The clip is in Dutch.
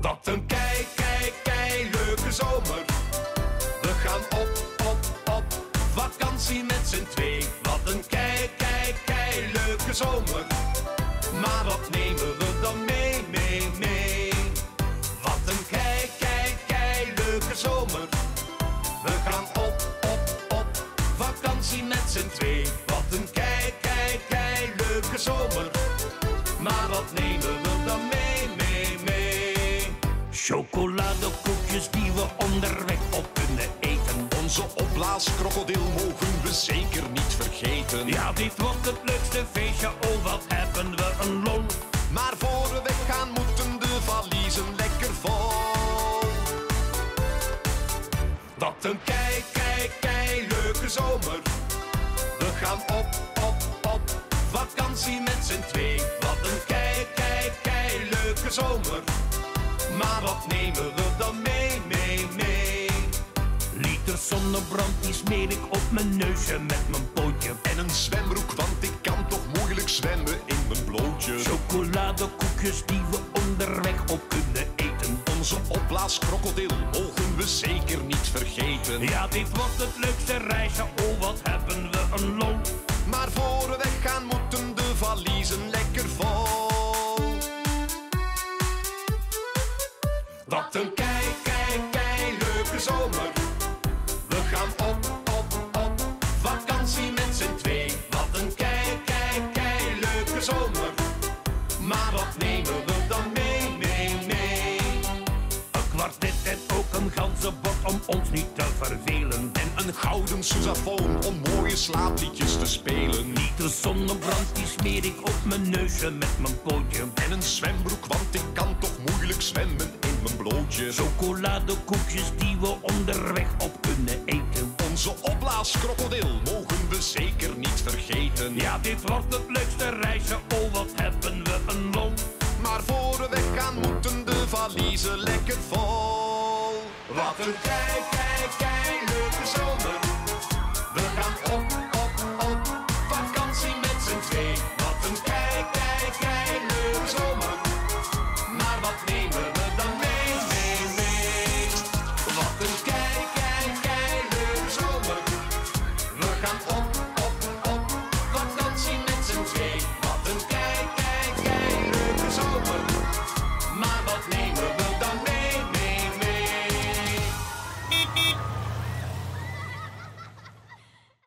Wat een kei, kei, kei leuke zomer. We gaan op, op, op vakantie met z'n twee. Wat een kei, kei, kei leuke zomer. Maar wat nemen we dan mee, mee, mee? Wat een kei, kei, kei leuke zomer. We gaan op, op, op vakantie met z'n twee. Wat een kei, kei, kei leuke zomer. Maar wat nemen we dan mee? Chocoladekoekjes die we onderweg op kunnen eten. Onze opblaaskrokodil mogen we zeker niet vergeten. Ja, dit wordt het leukste feestje, oh wat hebben we een lol. Maar voor we weggaan moeten de valiezen lekker vol. Wat een kei, kei, kei leuke zomer. We gaan op, op, op vakantie met z'n twee. Wat een kei, kei, kei leuke zomer. Maar wat nemen we dan mee, mee, mee? Liter zonnebrand die smeer ik op mijn neusje met mijn pootje. En een zwembroek, want ik kan toch moeilijk zwemmen in mijn blootje. Chocoladekoekjes die we onderweg op kunnen eten. Onze opblaaskrokodil mogen we zeker niet vergeten. Ja, dit wordt het leukste reisje, oh wat hebben we een lol. Maar voor we weggaan Wat een kei, kei, kei leuke zomer. We gaan op, op, op vakantie met z'n twee. Wat een kei, kei, kei leuke zomer. Maar wat nemen we dan mee, mee, mee? Een kwartet en ook een ganzenbord om ons niet te vervelen. En een gouden sousaphone om mooie slaapliedjes te spelen. Liter zonnebrand die smeer ik op mijn neusje met mijn pootje. En een zwembroek, want ik kan toch moeilijk zwemmen Chocoladekoekjes die we onderweg op kunnen eten. Onze opblaaskrokodil mogen we zeker niet vergeten. Ja, dit wordt het leukste reisje, oh wat hebben we een lol. Maar voor we weggaan moeten de valiezen lekker vol. Wat een kei leuke zomer.